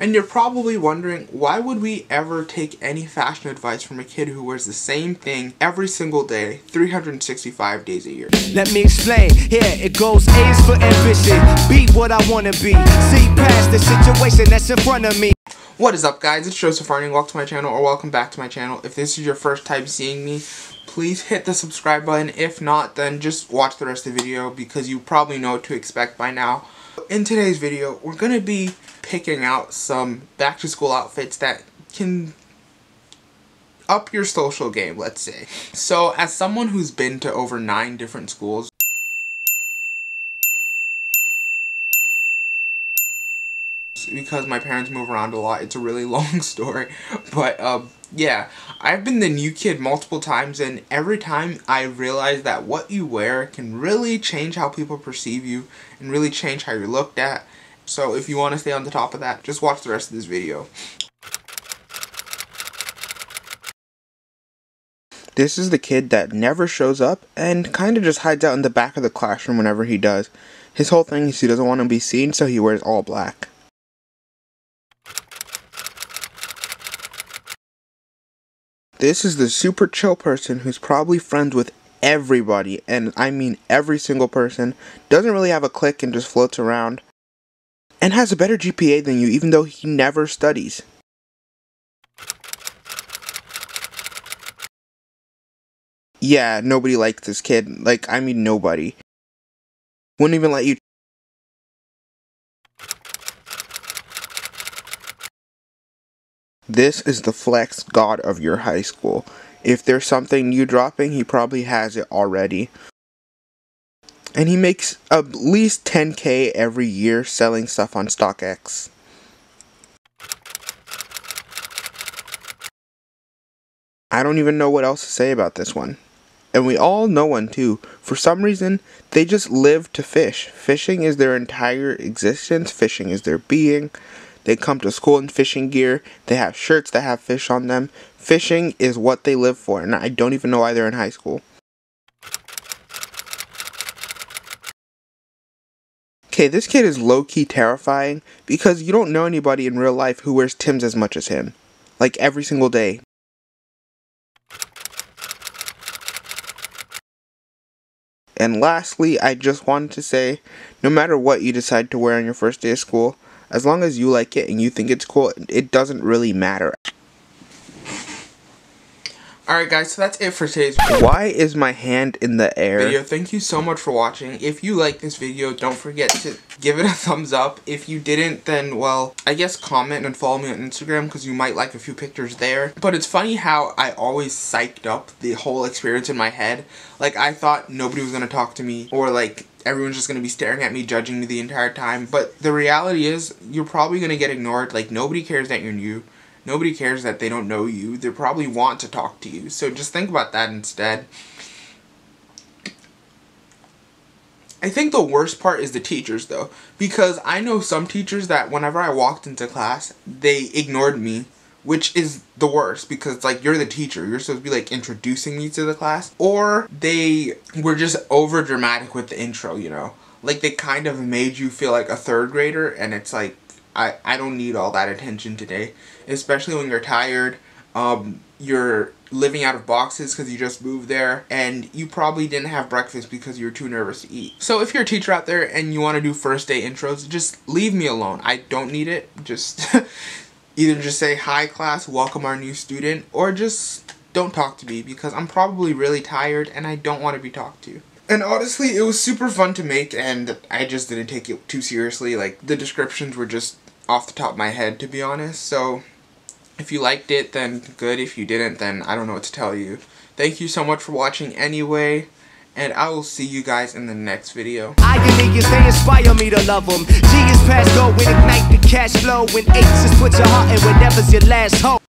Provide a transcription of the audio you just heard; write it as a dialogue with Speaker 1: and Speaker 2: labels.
Speaker 1: And you're probably wondering, why would we ever take any fashion advice from a kid who wears the same thing every single day, 365 days a year?
Speaker 2: Let me explain. Here it goes. A is for ambition. Be what I wanna be. See past the situation that's in front of me.
Speaker 1: What is up guys, it's Joseph Arning, welcome to my channel or welcome back to my channel. If this is your first time seeing me, please hit the subscribe button. If not, then just watch the rest of the video because you probably know what to expect by now. In today's video, we're going to be picking out some back to school outfits that can up your social game, let's say. So, as someone who's been to over nine different schools, because my parents move around a lot. It's a really long story. But, um, yeah, I've been the new kid multiple times, and every time I realize that what you wear can really change how people perceive you and really change how you're looked at. So if you want to stay on the top of that, just watch the rest of this video. This is the kid that never shows up and kind of just hides out in the back of the classroom whenever he does. His whole thing is he doesn't want to be seen, so he wears all black. This is the super chill person who's probably friends with everybody, and I mean every single person, doesn't really have a clique and just floats around, and has a better GPA than you even though he never studies. Yeah, nobody likes this kid. Like, I mean nobody. Wouldn't even let you This is the flex god of your high school. If there's something new dropping, he probably has it already. And he makes at least 10k every year selling stuff on StockX. I don't even know what else to say about this one. And we all know one too. For some reason, they just live to fish. Fishing is their entire existence, fishing is their being. They come to school in fishing gear. They have shirts that have fish on them. Fishing is what they live for, and I don't even know why they're in high school. Okay, this kid is low key terrifying because you don't know anybody in real life who wears Tim's as much as him. Like every single day. And lastly, I just wanted to say no matter what you decide to wear on your first day of school, as long as you like it and you think it's cool, it doesn't really matter. Alright guys, so that's it for today's video. Why is my hand in the air? Video, thank you so much for watching. If you like this video, don't forget to give it a thumbs up. If you didn't, then, well, I guess comment and follow me on Instagram because you might like a few pictures there. But it's funny how I always psyched up the whole experience in my head. Like, I thought nobody was going to talk to me or, like, everyone's just going to be staring at me, judging me the entire time. But the reality is, you're probably going to get ignored. Like, nobody cares that you're new. Nobody cares that they don't know you. They probably want to talk to you. So just think about that instead. I think the worst part is the teachers though. Because I know some teachers that whenever I walked into class, they ignored me. Which is the worst because like you're the teacher. You're supposed to be like introducing me to the class. Or they were just over dramatic with the intro, you know. Like they kind of made you feel like a third grader and it's like I, I don't need all that attention today. Especially when you're tired, um, you're living out of boxes because you just moved there, and you probably didn't have breakfast because you were too nervous to eat. So if you're a teacher out there and you want to do first day intros, just leave me alone. I don't need it. Just either just say, hi class, welcome our new student, or just don't talk to me because I'm probably really tired and I don't want to be talked to. And honestly, it was super fun to make, and I just didn't take it too seriously. Like, the descriptions were just off the top of my head, to be honest. So, if you liked it, then good. If you didn't, then I don't know what to tell you. Thank you so much for watching anyway. And I will see you guys in the next video. I niggas, they inspire me to love them. G is past go, ignite the cash flow. When H is put your heart in, whatever's your last hope.